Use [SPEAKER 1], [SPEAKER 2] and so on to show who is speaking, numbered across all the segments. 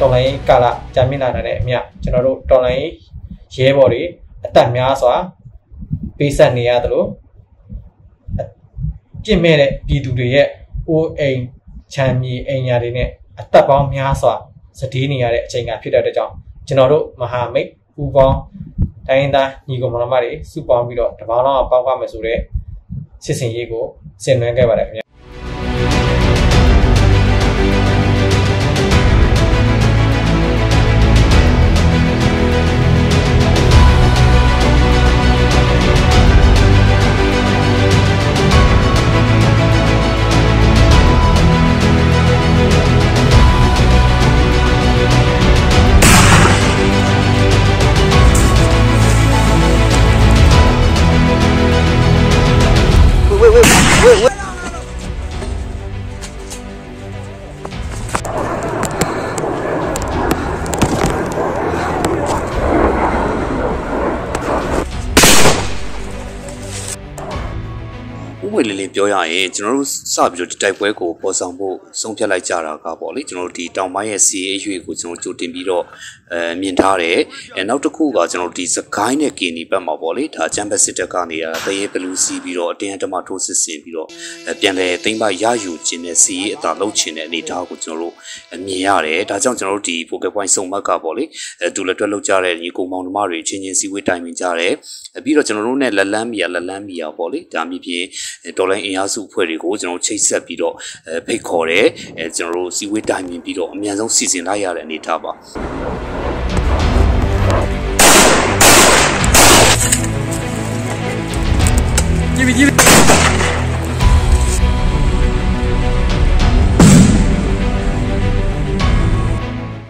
[SPEAKER 1] တော်လိုင်းကာလကြာမြင့်လာတဲ့အမြကျွန်တော်တို့တော်လိုင်းရဲဘော်တွေအသက်များစွာပေးဆက်နေရသလိုပြင့်မဲ့တဲ့ပြည်သူတွေရဲ့အိုးအိမ်ချမ်းမြေအိမ်ယာတွေနဲ့အသက်ပေါင်းများစွာစတေးနေရတဲ့အချိန်ကဖြစ်တဲ့အတွက်ကြောင့်ကျွန်တော်တို့မဟာမိတ်ပူပေါင်းတိုင်းရင်းသားညီကောင်မတော်မတွေစုပေါင်းပြီးတော့တပေါင်းတော့ပေါင်းပါမယ်ဆိုတဲ့စစ်စင်ရေးကိုဆင်နွှဲခဲ့ပါတယ်ခင်ဗျ
[SPEAKER 2] ဥပဒေလေးလေးပြောရရင်ကျွန်တော်တို့စပြီးတော့ဒီတိုက်ပွဲကိုပေါ်ဆောင်ဖို့ဆုံးဖြတ်လိုက်ကြတာကပေါ့လေကျွန်တော်တို့ဒီတောင်ပိုင်းရဲ့ CA ရွေကိုကျွန်တော်ကြိုတင်ပြီးတော့အဲမြင်ထားတယ်အဲနောက်တစ်ခုကကျွန်တော်တို့ဒီစကိုင်းနဲ့ကင်နီဘက်မှာပေါ့လေဒါချမ်ဘတ်စစ်တပ်ကနေတရေဘလူးစီးပြီးတော့အတင်းအဓမ္မထိုးစစ်ဆင်ပြီးတော့ပြန်လဲသိမ့်ပရယူခြင်းနဲ့ CA အသာလုံးခြင်းတဲ့အနေအထားကိုကျွန်တော်တို့မြင်ရတယ်ဒါကြောင့်ကျွန်တော်တို့ဒီ focal point စုံမတ်ကပေါ့လေအဲဒူလက်တွက်လောက်ကြတဲ့ညီကုံမောင်နှမတွေချင်းချင်းစီဝေးတိုင်ပင်ကြတယ်ပြီးတော့ကျွန်တော်တို့နဲ့လက်လန်းမီယာလက်လန်းမီယာပေါ့လေဒါမြည်ဖြင့်ဒေါ်လာအင်အားစုအဖွဲ့တွေကိုကျွန်တော်ချိတ်ဆက်ပြီးတော့အဲဖိတ်ခေါ်တယ်အဲကျွန်တော်တို့စီဝေးတိုင်ပင်ပြီးတော့အမြန်ဆုံးစီစဉ်လိုက်ရတဲ့အနေအထားပါ
[SPEAKER 3] ကြည့်ပြီကြည့်ပြီ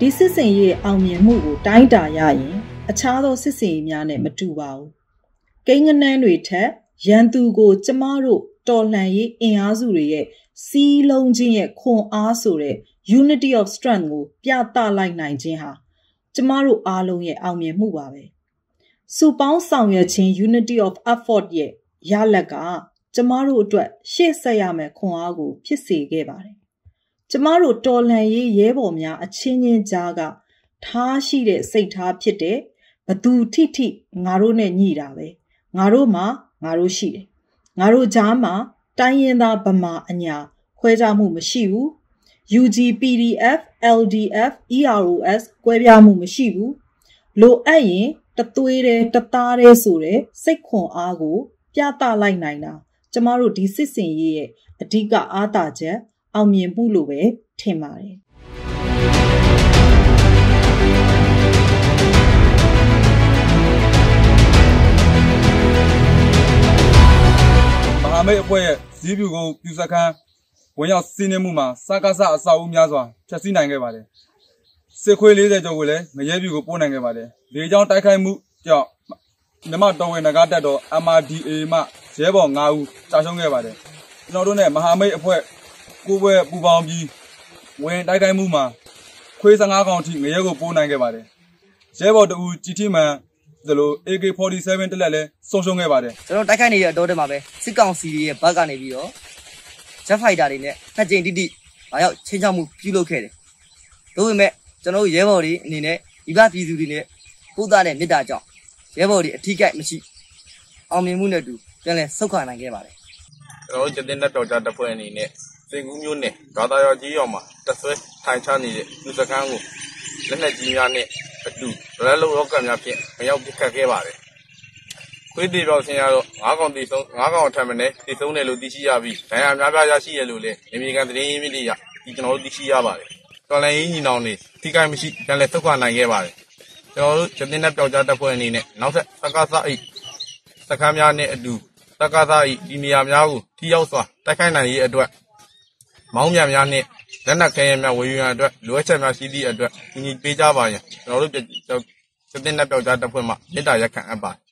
[SPEAKER 4] ဒီစစ်စင်ရေးအောင်မြင်မှုကိုတိုင်းတာရရင် အခြားသောစစ်စင်ရေးများနဲ့မတူပါဘူး။ကိန်းဂဏန်းတွေထက် ရန်သူကိုကျမတို့တော်လှန်ရေးအင်အားစုတွေရဲ့စီးလုံးချင်းရဲ့ခွန်အားဆိုတဲ့ unity of strength ကိုပြသလိုက်နိုင်ခြင်းဟာကျမတို့အားလုံးရဲ့အောင်မြင်မှုပါပဲ။စုပေါင်းဆောင်ရွက်ခြင်း unity of effort ရဲ့ရလက်ကကျမတို့အတွက်ရှေ့ဆက်ရမယ့်ခွန်အားကို ဖြစ်စေခဲ့ပါတယ်ကျမတို့တော်လှန်ရေးရဲဘော်များအချင်းချင်းကြားကထားရှိတဲ့စိတ်ထားဖြစ်တဲ့ဘသူထိထိငါတို့နဲ့ညှိတာပဲ ငါတို့မှာငါတို့ရှိတယ်ငါတို့ကြားမှာတိုင်းရင်းသားဗမာအညာခွဲခြားမှုမရှိဘူး UG PDF LDF EROS ကွဲပြားမှုမရှိဘူးလိုအပ်ရင်တသွေးတဲ့တသားတဲ့ဆိုတဲ့စိတ်ခွန်အားကို ပြသလိုက်နိုင်တာကျမတို့ဒီစစ်စင်ရေးရဲ့အဓိကအားသာချက်အောင်မြင်မှုလို့ပဲထင်ပါတယ်
[SPEAKER 3] မဟာမိတ်အဖွဲ့ရဲ့ဈေးပြူကုန်းပြူစခန်းဝင်ရောက်စီးနှင်းမှုမှာစကားစအဆောက်အဦများစွာဖျက်ဆီးနိုင်ခဲ့ပါတယ်စစ်ခွေး40ကျော်ကိုလည်းငရဲပြူကိုပို့နိုင်ခဲ့ပါတယ်လေကြောင်းတိုက်ခိုက်မှုကြောင့်မြမတော်ဝင်နဂါတက်တော် MRDA မှရဲဘော်9ဦးကြာရှုံးခဲ့ပါတယ်ကျွန်တော်တို့နဲ့မဟာမိတ်အဖွဲ့ကိုပွဲပူပေါင်းပြီးဝင်တိုက်ခိုက်မှုမှာခွေး15ကောင်ထိငရဲကိုပို့နိုင်ခဲ့ပါတယ်ရဲဘော်တဦးជីတီမန် ဒါလို AK47 တက်လက်လဲဆုံးရှုံးခဲ့ပါတယ်
[SPEAKER 5] ကျွန်တော်တိုက်ခိုက်နေတဲ့အတော်တက်မှာပဲစစ်ကောင်စီရဲ့ဘက်ကနေပြီးတော့ jet fighter တွေနဲ့နှစ်ကြိမ်တိတိလာရောက်ချင်းချောက်မှုပြုလုပ်ခဲ့တယ်။ဒါပေမဲ့ကျွန်တော်တို့ရဲဘော်တွေအနေနဲ့ဒီဘပြည်သူတွေနဲ့ပို့သားတဲ့မြစ်တာကြောင့်ရဲဘော်တွေအထီးကိုက်မရှိအောင်မြင်မှုနဲ့တူပြန်လဲဆုတ်ခွာနိုင်ခဲ့ပါတယ်
[SPEAKER 6] ကျွန်တော်တို့ကျတဲ့နဲ့တော်ကြတပ်ဖွဲ့အနေနဲ့စင်ကူးမျိုးနဲ့ဒေါသရောကြီးရောမှာတဆွဲထိုင်ချနေတဲ့လူစကန်းကိုလက်နက်ကြီးများနဲ့ အတူလက်လုံးရော့ကတ်များဖြင့်မရောက်ပစ်ခတ်ခဲ့ပါတယ်။ခွေးတီတော်ဆင်ရတော့ငါးကောင်တီဆုံးငါးကောင်အထက်မနဲ့တီဆုံးတယ်လို့သိရှိရပြီးဒဏ်ရာများပြားရရှိရလို့လည်းအမေရိကန်သတင်းရင်းမြစ်တွေရဒီကျွန်တော်တို့သိရှိရပါတယ်။တော်လိုင်းကြီးညီနောင်တွေထိခိုက်မရှိပြန်လည်ဆုတ်ခွာနိုင်ခဲ့ပါတယ်။ကျွန်တော်တို့ကျတဲ့နဲ့ပျောက်ကြားတပ်ဖွဲ့အနေနဲ့နောက်ဆက်စကားစားအိတ်စခန်းများနဲ့အတူတက္ကသဤဒီနေရာများကိုထိရောက်စွာတိုက်ခိုက်နိုင်ရေးအတွက်မောင်းမြများနှင့် လက်နက်ခဲယမ်းများဝေယူရန်အတွက်လိုအပ်ချက်များရှိသည့်အတွက်ညီပေးကြပါရန်ကျွန်တော်တို့စတင်တဲ့ပျောက်ကြားတပ်ဖွဲ့မှမေတ္တာရက်ခံအပ်ပါတယ်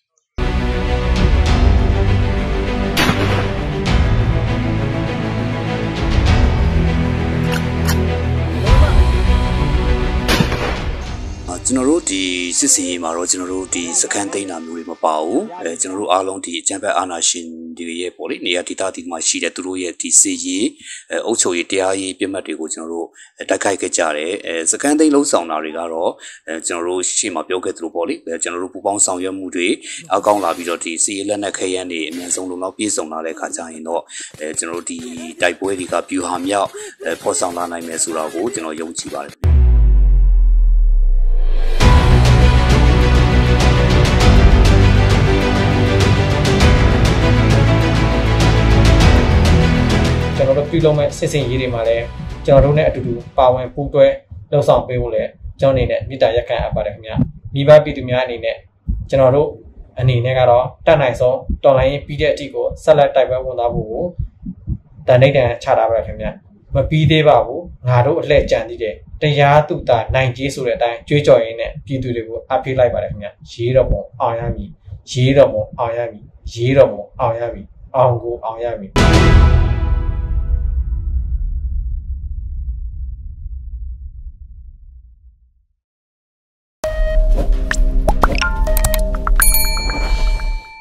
[SPEAKER 2] ကျကျွန်တော်တို့ဒီစစ်စီရေးမှာတော့ကျွန်တော်တို့ဒီစကန်သိန်းတာမျိုးတွေမပါဘူးအဲကျွန်တော်တို့အားလုံးဒီအကြံဖက်အာနာရှင် တွေရဲ့ပေါ့လေနေရာဒေသဒီမှာရှိတဲ့သူတို့ရဲ့ဒီစီရေးအဲအုပ်ချုပ်ရေးတရားရေးပြစ်မှတ်တွေကိုကျွန်တော်တို့တိုက်ခိုက်ခဲ့ကြတယ်အဲစကန်သိန်းလုံးဆောင်တာတွေကတော့အဲကျွန်တော်တို့ရှေ့မှာပြောခဲ့သလိုပေါ့လေအဲကျွန်တော်တို့ပူပေါင်းဆောင်ရွက်မှုတွေအကောင်းလာပြီးတော့ဒီစီရေးလက်နက်ခဲယမ်းတွေအများဆုံးလုံလောက်ပြည့်စုံလာတဲ့ခါကျရင်တော့အဲကျွန်တော်တို့ဒီတိုက်ပွဲတွေကပြူဟာမြောက်အဲဖော်ဆောင်လာနိုင်မယ်ဆိုတာကိုကျွန်တော်ယုံကြည်ပါတယ်
[SPEAKER 1] ပြုလုပ်မဲ့စစ်စင်ရေးတွေမှာလည်းကျွန်တော်တို့နဲ့အတူတူပါဝင်ပူးတွဲလှုပ်ဆောင်ပေးဖို့လည်းကျွန်တော်အနေနဲ့မေတ္တာရက်ခံအပ်ပါတယ်ခင်ဗျာမိဘပြည်သူများအနေနဲ့ကျွန်တော်တို့အနေနဲ့ကတော့တတ်နိုင်ဆုံးတော်လိုင်းရေးပြီးတဲ့အထိကိုဆက်လက်တိုက်ပွဲဝင်သွားဖို့ကိုတန်ဋိဌာန်ချထားပါရခင်ဗျာမပြီးသေးပါဘူးငါတို့အလှည့်ကြံသေးတယ်တရားသူတာနိုင်ကြီးဆိုတဲ့အတိုင်းကြွေးကြော်ရင်းနဲ့ပြည်သူတွေကိုအပြေးလိုက်ပါတယ်ခင်ဗျာရေးတော့ပုံအောင်ရမည်ရေးတော့ပုံအောင်ရမည်ရေးတော့ပုံအောင်ရမည်အောင်ကိုအောင်ရမည်